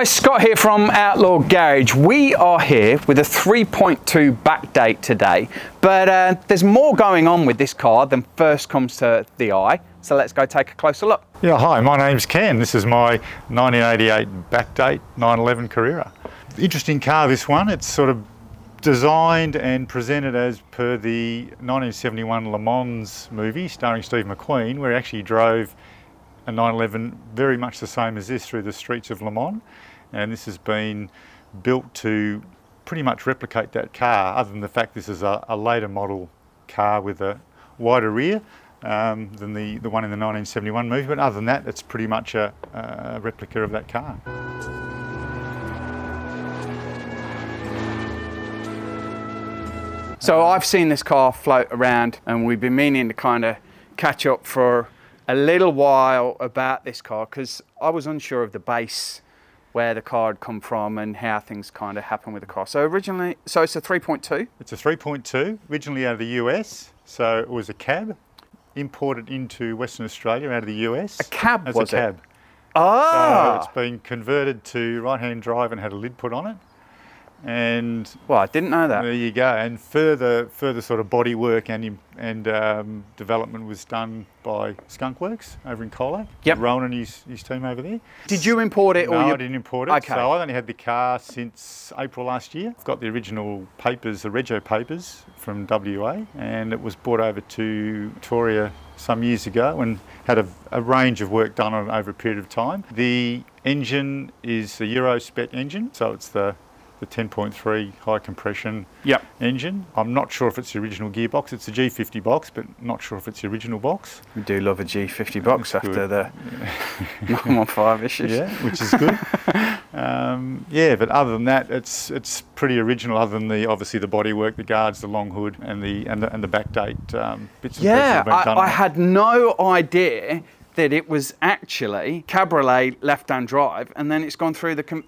guys, Scott here from Outlaw Garage. We are here with a 3.2 backdate today, but uh, there's more going on with this car than first comes to the eye. So let's go take a closer look. Yeah, hi, my name's Ken. This is my 1988 backdate 911 Carrera. Interesting car, this one. It's sort of designed and presented as per the 1971 Le Mans movie starring Steve McQueen, where he actually drove a 911 very much the same as this through the streets of Le Mans and this has been built to pretty much replicate that car other than the fact this is a, a later model car with a wider rear um, than the, the one in the 1971 movie but other than that it's pretty much a, a replica of that car. So I've seen this car float around and we've been meaning to kind of catch up for a little while about this car because I was unsure of the base where the car had come from and how things kind of happened with the car. So originally, so it's a 3.2? It's a 3.2, originally out of the US. So it was a cab imported into Western Australia out of the US. A cab as was a cab. it? Ah! So it's been converted to right-hand drive and had a lid put on it and well, I didn't know that. There you go. And further, further sort of body work and and um, development was done by Skunkwerks over in Colac. Yep. Rowan and his, his team over there. Did you import it? No, or you... I didn't import it. Okay. So I've only had the car since April last year. I've got the original papers, the Rego papers from WA, and it was brought over to Victoria some years ago and had a, a range of work done on over a period of time. The engine is a Euro spec engine, so it's the the 10.3 high compression yep. engine. I'm not sure if it's the original gearbox. It's a G50 box, but not sure if it's the original box. We do love a G50 box That's after good. the 915 issues. Yeah, which is good. um, yeah, but other than that, it's it's pretty original. Other than the obviously the bodywork, the guards, the long hood, and the and the, and the backdate um, bits and yeah, pieces. Yeah, I, I had no idea that it was actually cabriolet left-hand drive, and then it's gone through the.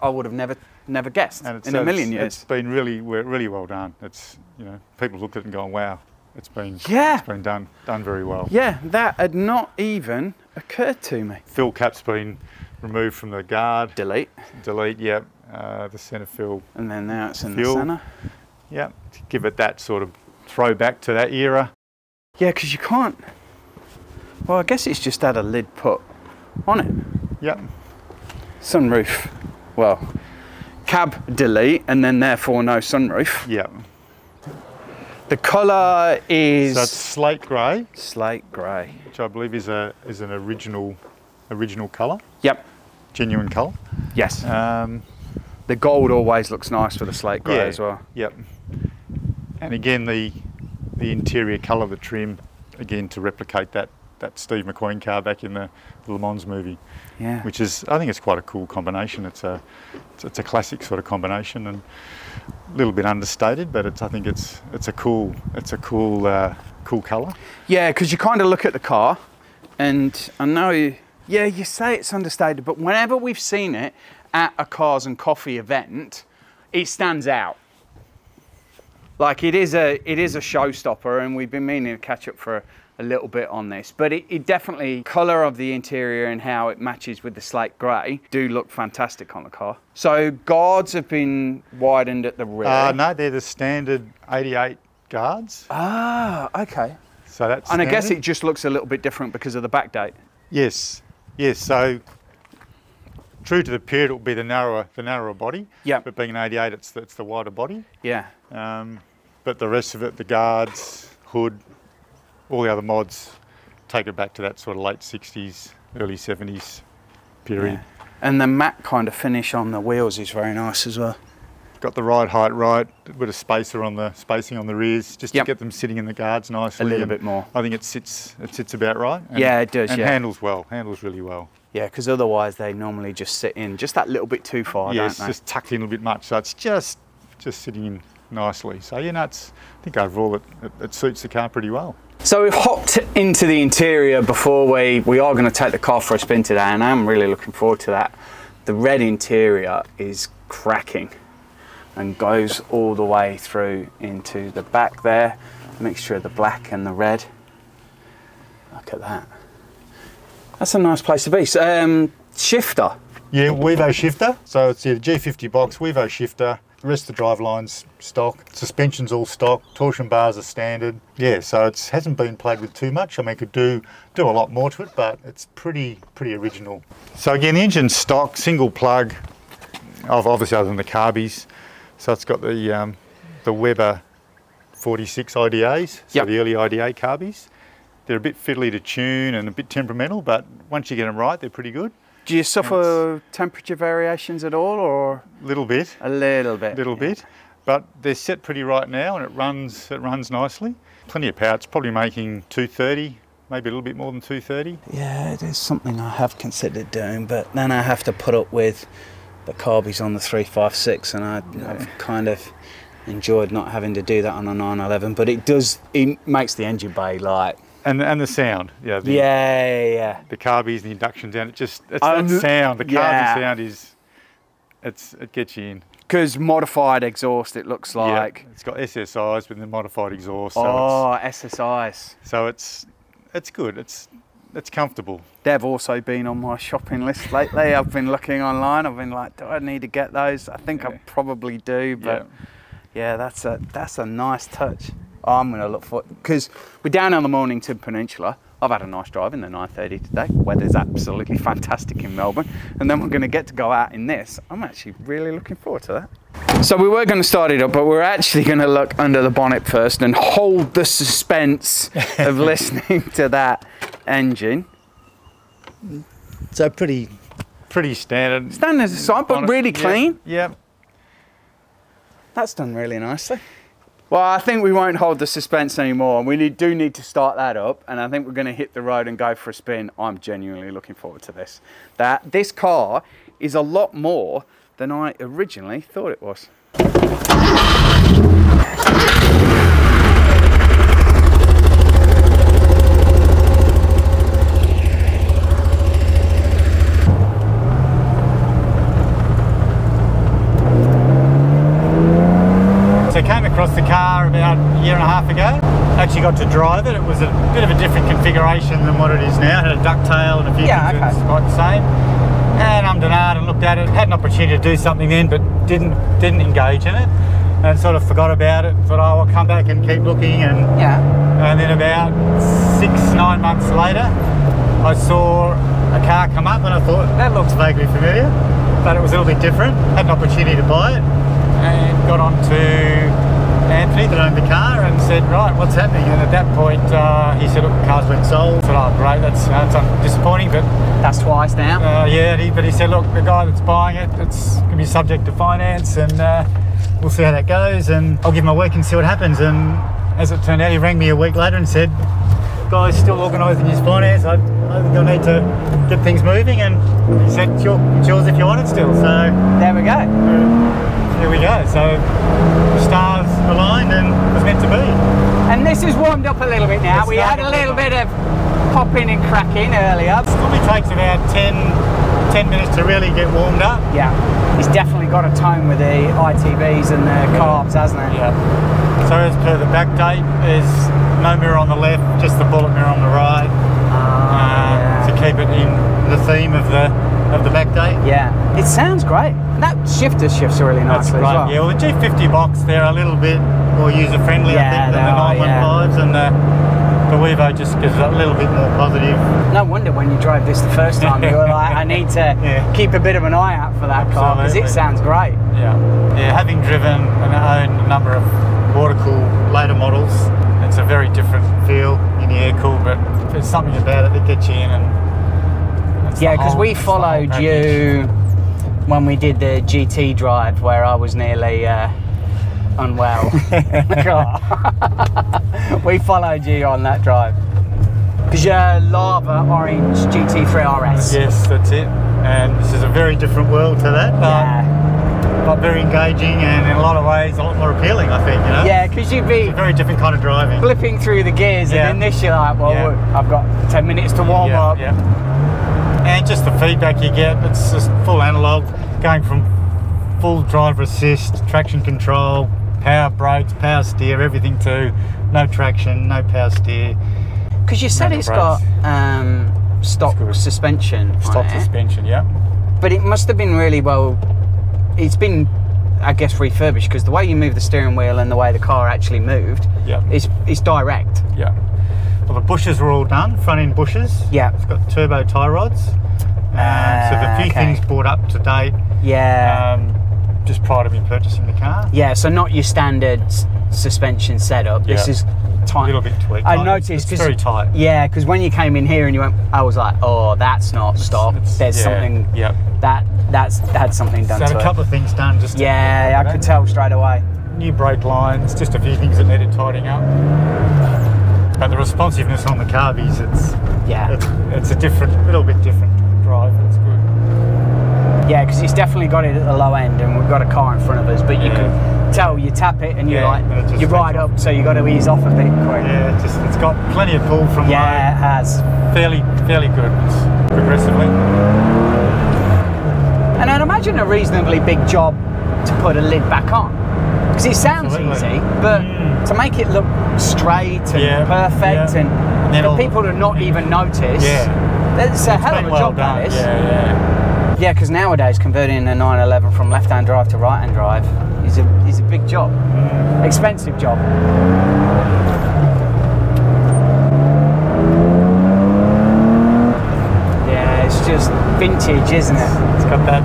I would have never never guessed in so a million years. It's been really, really well done. It's you know people look at it and going, wow, it's been yeah, it's been done done very well. Yeah, that had not even occurred to me. Fill cap's been removed from the guard. Delete. Delete. Yep. Uh, the centre fill. And then now it's in fuel. the centre. Yep. To give it that sort of throwback to that era. Yeah, because you can't. Well, I guess it's just had a lid put on it. Yep. Sunroof. Well, cab delete and then therefore no sunroof. Yeah. The colour is... So it's slate grey. Slate grey. Which I believe is a is an original original colour. Yep. Genuine colour. Yes. Um, the gold always looks nice with the slate grey yeah, as well. Yep. And again the the interior colour of the trim, again to replicate that that Steve McQueen car back in the, Le Mans movie. Yeah. Which is, I think it's quite a cool combination. It's a, it's, it's a classic sort of combination and a little bit understated, but it's, I think it's, it's a cool, it's a cool, uh, cool colour. Yeah, because you kind of look at the car, and I know, yeah, you say it's understated, but whenever we've seen it at a cars and coffee event, it stands out. Like it is a, it is a showstopper, and we've been meaning to catch up for a little bit on this, but it, it, definitely, colour of the interior and how it matches with the slate grey do look fantastic on the car. So guards have been widened at the rear? Uh, no, they're the standard 88 guards. Ah, okay. So that's And standard. I guess it just looks a little bit different because of the back date. Yes, yes, so true to the period, it will be the narrower, the narrower body. Yeah. But being an 88, it's it's the wider body. Yeah. Um, but the rest of it, the guards, hood, all the other mods take it back to that sort of late 60s, early 70s period. Yeah. And the matte kind of finish on the wheels is very nice as well. Got the ride height right, a bit of spacer on the spacing on the rears, just yep. to get them sitting in the guards nicely. A little bit more. I think it sits it sits about right. And, yeah, it does. And yeah. handles well, handles really well. Yeah, because otherwise they normally just sit in just that little bit too far, yes, don't they? just tucked in a little bit much, so it's just just sitting in nicely. So yeah, no, it's, I think overall it, it, it suits the car pretty well. So we've hopped into the interior before we, we are going to take the car for a spin today and I'm really looking forward to that. The red interior is cracking and goes all the way through into the back there. A Mixture of the black and the red. Look at that. That's a nice place to be. So, um, shifter. Yeah, Wevo shifter. So it's the G50 box, Wevo shifter. The rest of the drive line's stock. Suspension's all stock. Torsion bars are standard. Yeah, so it hasn't been played with too much. I mean, could do do a lot more to it, but it's pretty pretty original. So again, the engine's stock, single plug. Obviously, other than the carbies. So it's got the um, the Weber 46 IDAs, so Yep. the early IDA carbies. They're a bit fiddly to tune and a bit temperamental, but once you get them right, they're pretty good. Do you suffer temperature variations at all, or A little bit. a little bit? A little Yeah. bit, but they're set pretty right now, and it runs it runs nicely. Plenty of power. It's probably making 230, maybe a little bit more than 230. Yeah, it is something I have considered doing, but then I have to put up with the carbies on the 356, and I, I've kind of enjoyed not having to do that on a 911. But it does, it makes the engine bay like, And and the sound, yeah, the, yeah, yeah. the carbies and the induction down. It just it's Um, that sound. The carby yeah. sound is it's it gets you in. Because modified exhaust, it looks Yeah, like. it's got SSIs with the modified exhaust, so oh, SSIs. so it's it's good. It's it's comfortable. They've also been on my shopping list lately. I've been looking online. I've been like, do I need to get those? I think I probably do, but Yeah. yeah, that's a that's a nice touch. I'm gonna look for because we're down on the Mornington Peninsula. I've had a nice drive in the 930 today. Weather's absolutely fantastic in Melbourne, and then we're going to get to go out in this. I'm actually really looking forward to that. So we were going to start it up, but we're actually going to look under the bonnet first and hold the suspense of listening to that engine. So pretty Pretty standard. standard aside, but really yeah, clean. Yeah. That's done really nicely. Well, I think we won't hold the suspense anymore. And we need, do need to start that up, and I think we're going to hit the road and go for a spin. I'm genuinely looking forward to this. That this car is a lot more than I originally thought it was. Across the car about a year and a half ago. Actually got to drive it. It was a bit of a different configuration than what it is now. It had a ducktail and a few Yeah, things okay. quite the same. And I'm Denard and looked at it. Had an opportunity to do something then, but didn't didn't engage in it. And sort of forgot about it. Thought, oh, I'll come back and keep looking. And Yeah. and then about six, nine months later, I saw a car come up and I thought, that looks vaguely familiar, but it was a little bit different. Had an opportunity to buy it and got on to Anthony that owned the car and said, right, what's happening? And at that point, uh, he said, look, the car's been sold. I said, oh, great, that's, that's disappointing, but That's twice now. uh, yeah, he, but he said, look, the guy that's buying it, it's going to be subject to finance and uh, we'll see how that goes and I'll give him a week and see what happens. And as it turned out, he rang me a week later and said, guy's still organising his finance. I, I think I'll need to get things moving. And he said, it's, your, it's yours if you want it still. So There we go. uh, here we go. So the stars aligned and it was meant to be. And this is warmed up a little bit now. It's we had a little bit of popping and cracking earlier. It probably takes about 10, 10 minutes to really get warmed up. Yeah. It's definitely got a tone with the ITBs and the carbs, hasn't it? Yeah. So as per the back date, there's no mirror on the left, just the bullet mirror on the right, Ah, uh, to keep it in the theme of the of the back date. yeah. It sounds great. That shifter shifts really nicely right. as well. Yeah, well, the G50 box, they're a little bit more user friendly, Yeah, I think, than the are, yeah. 915s, and uh, the, the Wevo just gives a little bit more positive. No wonder when you drove this the first time, you were like, I need to Yeah. keep a bit of an eye out for that car because it sounds great. Yeah. Yeah, having driven and owned a number of water cooled later models, it's a very different feel in the air cool, but there's something about it that gets you in and Yeah, because we it's the whole followed you when we did the GT drive where I was nearly uh, unwell. we followed you on that drive. Because you're Lava Orange GT3 RS. Yes, that's it. And this is a very different world to that, but, Yeah, but very engaging and in a lot of ways a lot more appealing, I think, you know? yeah, because you'd be very different kind of driving. flipping through the gears Yeah. and then this you're like, well, Yeah. I've got 10 minutes to warm yeah, up. yeah. Just the feedback you get, it's just full analog, going from full driver assist, traction control, power brakes, power steer, everything to no traction, no power steer, Because you said Manual it's brakes. got um, stock good. suspension. it. suspension, yeah. but it must have been really well. It's been, I guess, refurbished because the way you move the steering wheel and the way the car actually moved Yeah. is is direct. Yeah. Well, the bushes were all done, front end bushes. Yeah. It's got turbo tie rods. Um, so the Ah, few okay. things brought up to date Yeah. um, just prior to me purchasing the car. yeah. So not your standard s- suspension setup. This Yeah. is A little bit tweaked. I noticed It's, it's 'cause- very tight. Yeah, because when you came in here and you went, I was like, oh, that's not stop. It's- There's yeah, something Yeah. that that's had something done So had a it. couple of things done just Yeah, I could tell straight away. New brake lines, just a few things that needed tidying up. But the responsiveness on the carbies, it's Yeah. it's, it's a different, little bit different drive. It's good. Yeah, because it's definitely got it at the low end, and we've got a car in front of us. But you Yeah. can tell you tap it, and you're Yeah, like, you ride up, so you got to ease off a bit quick. Yeah, it's just it's got plenty of pull from Yeah, it has. Fairly, fairly good. Progressively. And I'd imagine a reasonably big job to put a lid back on. Because it sounds Absolutely. easy, but Mm. to make it look straight and Yeah, perfect, yeah. and, And for people to not even notice, Yeah. That's a hell of a well job done. that is. Yeah, yeah. Yeah, because nowadays converting a 911 from left-hand drive to right-hand drive is a is a big job, Mm. expensive job. Yeah, it's just vintage, isn't it? It's got that.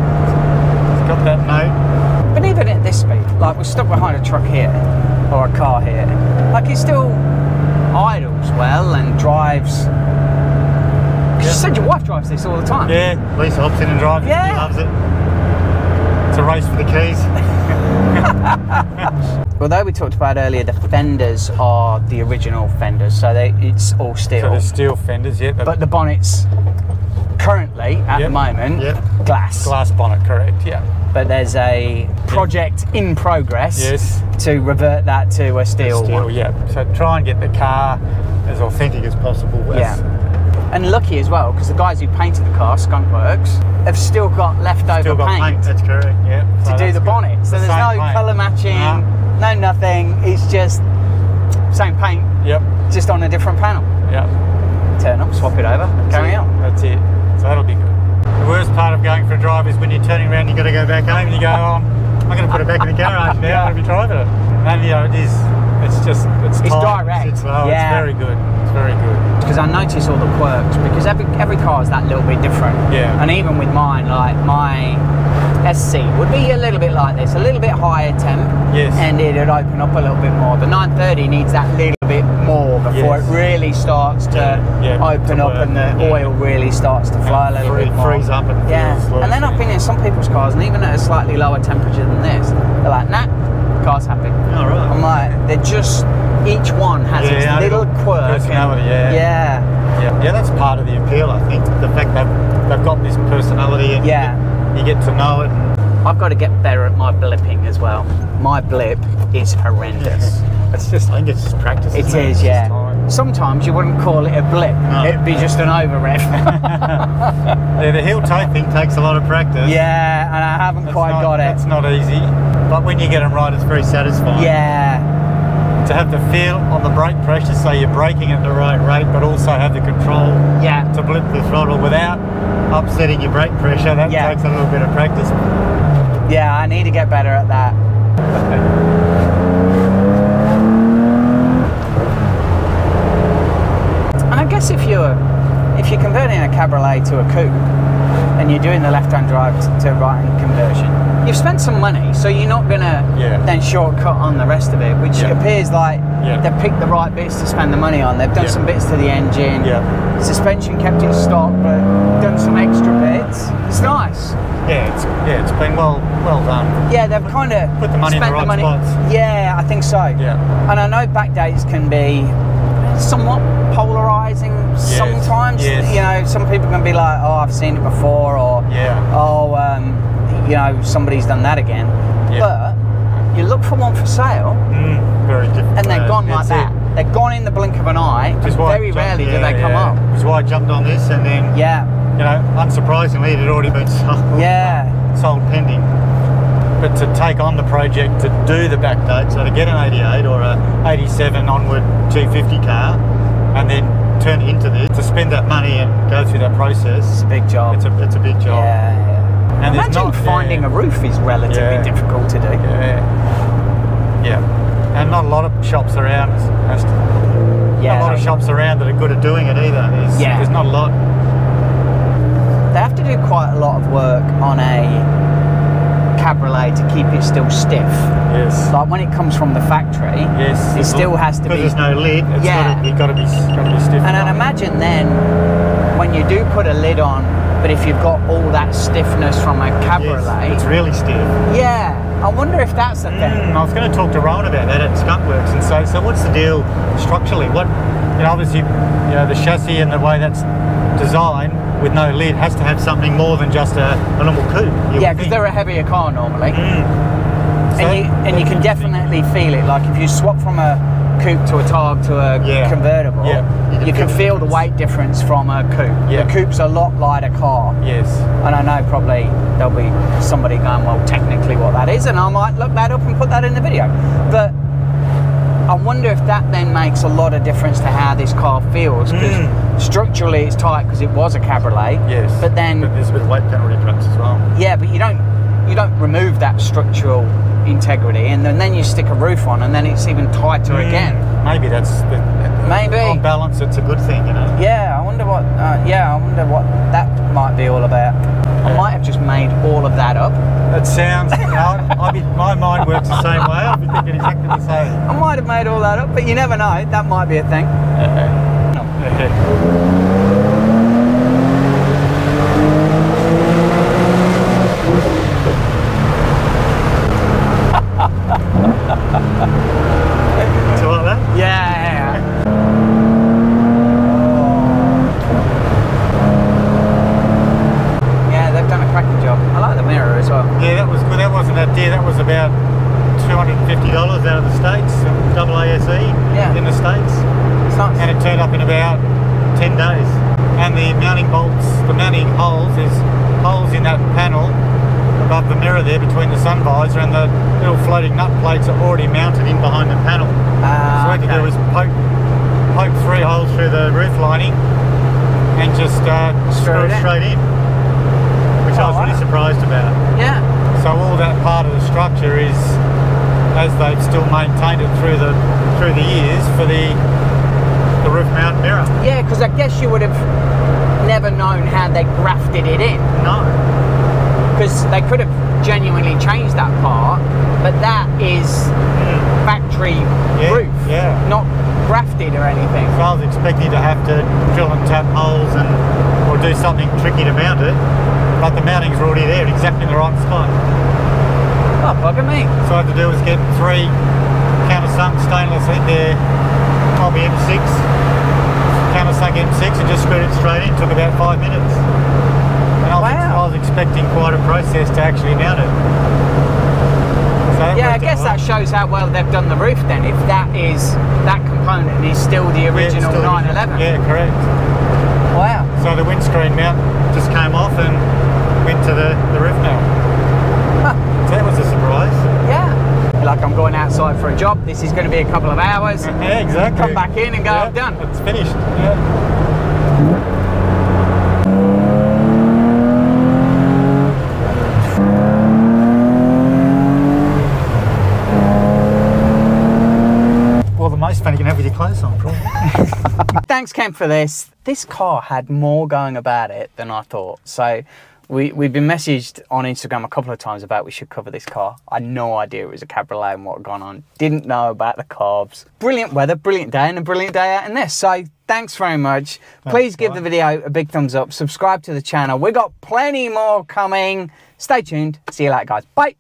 It's got that note. But even at this speed, like we're stuck behind a truck here or a car here, like it still idles well and drives. 'Cause you said your wife drives this all the time. Yeah, Lisa hops in and drives. it. Yeah. She loves it. It's a race for the keys. Although we talked about earlier, the fenders are the original fenders, so they, it's all steel. So the steel fenders, yeah. But the bonnets currently at the moment Yep. glass. glass bonnet, correct? Yeah. But there's a project in progress Yes. to revert that to a steel, Steel, one. yeah. So try and get the car as authentic as possible. Yeah. And lucky as well, because the guys who painted the car, Skunkwerks, have still got leftover Still got paint, paint. That's correct. Yeah. to do that's the good. bonnet. So The there's no paint. colour matching, Nah. no nothing. It's just same paint, Yep. just on a different panel. Yep. Turn up, swap it over, carry on. That's it. So that'll be good. The worst part of going for a drive is when you're turning around, you've got to go back home and you go, oh, I'm going to put it back in the garage now, Yeah. I'm going to be driving it. And you know, it is, it's just, it's, It's direct. It's, Yeah. it's very good. It's very good. because I notice all the quirks because every every car is that little bit different. Yeah. And even with mine, like my SC would be a little bit like this, a little bit higher temp. Yes. And it'd open up a little bit more. The 930 needs that little bit more before Yes. it really starts to Yeah, yeah, open to up and the yeah. oil really starts to flow a little free- bit more. freeze up and yeah. And then I've been in some people's cars, and even at a slightly lower temperature than this, they're like, nah, car's happy. All right. I'm like, they're just each one has Yeah, its yeah, little quirk. and- yeah. Yeah. Yeah, yeah, that's part of the appeal, I think. The fact that they've got this personality and Yeah. you, get, you get to know it. I've got to get better at my blipping as well. My blip is horrendous. it's just, I think it's just practice. It is, It's yeah. Sometimes you wouldn't call it a blip. No. It'd be just an over rev. Yeah, the heel toe thing takes a lot of practice. yeah, and I haven't quite not, got it. It's not easy. But when you get them right, it's very satisfying. Yeah, To have the feel on the brake pressure, so you're braking at the right rate, but also have the control yeah. to blip the throttle without upsetting your brake pressure. That Yeah. takes a little bit of practice. Yeah, I need to get better at that. And I guess if you're if you're converting a cabriolet to a coupe and you're doing the left-hand drive to right-hand conversion, you've spent some money, so you're not gonna Yeah. then shortcut on the rest of it, which Yeah. appears like Yeah. they've picked the right bits to spend the money on. They've done some bits to the engine, suspension kept in stock, but done some extra bits. It's nice. Yeah, it's yeah, it's been well well done. Yeah, they've kind of Put the money in the spent right spots. Yeah, I think so. Yeah. And I know backdates can be somewhat polarizing sometimes. yes. You know, some people can be like, "Oh, I've seen it before," or Yeah. "Oh, um, you know, somebody's done that again." Yeah. But you look for one for sale, Mm, very different. and they're uh, gone like that. it. They're gone in the blink of an eye. Which very rarely do yeah, they come yeah. up. Which is why I jumped on this, and then Yeah, you know, unsurprisingly, it had already been sold. yeah, sold pending. But to take on the project to do the backdate, so to get an 88 or a 87 onward G50 car, and then turn it into this, to spend that money and go through that process, it's a big job. it's a it's a big job. Yeah. And Imagine not- finding yeah. a roof is relatively Yeah. difficult to do. Yeah. Yeah. And not a lot of shops around. To, Yeah, not a lot of shops around that are good at doing it either. There's, Yeah. there's not a lot. They have to do quite a lot of work on a cabriolet to keep it still stiff. Yes. Like when it comes from the factory, Yes. it still has to be. because be. there's no lid. It's Yeah. Gotta, got to be. Got to be stiff. And imagine then when you do put a lid on, but if you've got all that stiffness from a Yes, cabriolet, it's really stiff. yeah, I wonder if that's the thing. Mm, I was going to talk to Rowan about that at Skunkwerks and say, so what's the deal structurally? What, you know, obviously, you know, the chassis and the way that's designed with no lid has to have something more than just a, a normal coupe. Yeah, because they're a heavier car normally, Mm. So and you and you can definitely feel it. Like if you swap from a coupe to a Targ to a Yeah. convertible, Yeah. you can feel the weight difference from a coupe. Yeah. The coupe's a lot lighter car. Yes. And I know probably there'll be somebody going, well, technically what that is, and I might look that up and put that in the video. But I wonder if that then makes a lot of difference to how this car feels, Mm. structurally it's tight because it was a cabriolet. Yes. But then, But there's a bit of weight penalty perhaps as well. yeah, but you don't you don't remove that structural integrity, and then, then you stick a roof on, and then it's even tighter Mm. again. Maybe that's the, Maybe. on balance, it's a good thing, you know. Yeah, I wonder what. Uh, yeah, I wonder what that might be all about. I might have just made all of that up. It sounds. I'd be, my mind works the same way. Be thinking exactly the same. I might have made all that up, but you never know. That might be a thing. So like that. Yeah. Yeah, they've done a cracking job. I like the mirror as well. Yeah, that was good. That wasn't that dear. That was about two hundred and fifty dollars out of the states, um, double ASE Yeah. in the states, nice. and it turned up in about ten days. And the mounting bolts, the mounting holes, there's holes in that panel above the mirror there between the sun visor, and the little floating nut plates are already mounted in behind the panel. So Ah, what I to do okay. was poke, poke three holes through the roof lining and just uh, screw Straight straight in, which I Oh, was really surprised about. Yeah. So all that part of the structure is, as they've still maintained it through the through the years for the the roof mount mirror. Yeah, because I guess you would have never known how they grafted it in. No, Because they could have genuinely changed that part, but that is factory Yeah, roof, yeah. not grafted or anything. so I was expecting to have to drill and tap holes and or do something tricky to mount it, but the mountings were already there, exactly in the right spot. Oh, bugger me. So I had to do was get three countersunk stainless in there, probably M6, countersunk M6 and just screwed it straight in. Took about five minutes. And I was, Wow. I was expecting quite a process to actually mount it. So Yeah, I guess well. that shows how well they've done the roof then. If that is, that component is still the Yeah, original still- 911. Yeah, correct. Wow. So the windscreen mount just came off and went to the, the roof mount. Huh. So that was a surprise. Yeah. Like I'm going outside for a job. This is going to be a couple of hours. Yeah, exactly. Come back in and go, Yeah, I'm done. It's finished. Yeah. You can have with your clothes on, probably. Thanks, Ken, for this. This car had more going about it than I thought. So we, we've been messaged on Instagram a couple of times about we should cover this car. I had no idea it was a cabriolet and what had gone on. Didn't know about the carbs. Brilliant weather, brilliant day, and a brilliant day out in this. So thanks very much. Please give the video a big thumbs up. Subscribe to the channel. We've got plenty more coming. Stay tuned. See you later, guys. Bye.